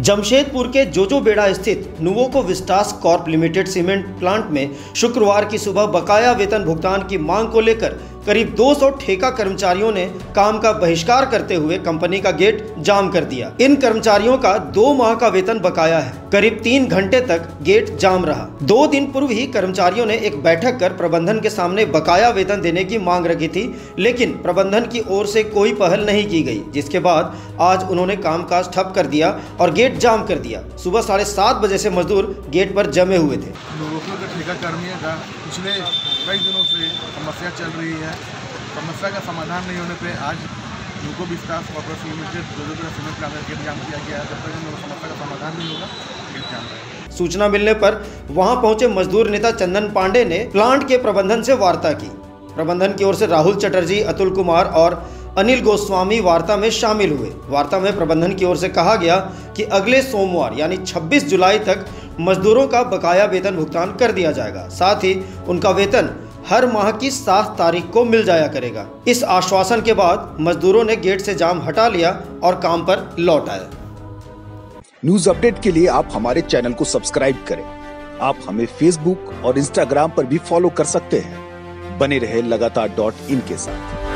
जमशेदपुर के जोजो बेड़ा स्थित Nuvoco Vistas Corp Limited cement plant में शुक्रवार की सुबह बकाया वेतन भुगतान की मांग को लेकर करीब 200 ठेका कर्मचारियों ने काम का बहिष्कार करते हुए कंपनी का गेट जाम कर दिया। इन कर्मचारियों का दो माह का वेतन बकाया है। करीब तीन घंटे तक गेट जाम रहा। दो दिन पूर्व ही कर्मचारियों ने एक बैठक कर प्रबंधन के सामने बकाया वेतन देने की मांग रखी थी, लेकिन प्रबंधन की ओर से कोई पहल नहीं की गई, जिसके बाद आज उन्होंने कामकाज ठप कर दिया और गेट जाम कर दिया। सुबह साढ़े सात बजे से मजदूर गेट पर जमे हुए थे। ठेका कर्मियों का। पिछले कई दिनों से समस्या चल रही है। समस्या का समाधान नहीं होने पे आज यूको सीमेंट गेट जाम किया गया है। जब तक समस्या का समाधान नहीं होगा सूचना मिलने पर वहाँ पहुँचे मजदूर नेता चंदन पांडे ने प्लांट के प्रबंधन से वार्ता की। प्रबंधन की ओर से राहुल चटर्जी, अतुल कुमार और अनिल गोस्वामी वार्ता में शामिल हुए। वार्ता में प्रबंधन की ओर से कहा गया कि अगले सोमवार, यानी 26 जुलाई तक मजदूरों का बकाया वेतन भुगतान कर दिया जाएगा। साथ ही उनका वेतन हर माह की सात तारीख को मिल जाया करेगा। इस आश्वासन के बाद मजदूरों ने गेट से जाम हटा लिया और काम पर लौट आए। न्यूज़ अपडेट के लिए आप हमारे चैनल को सब्सक्राइब करें। आप हमें फेसबुक और इंस्टाग्राम पर भी फॉलो कर सकते हैं। बने रहे लगातार डॉट इन के साथ।